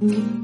Mm-hmm.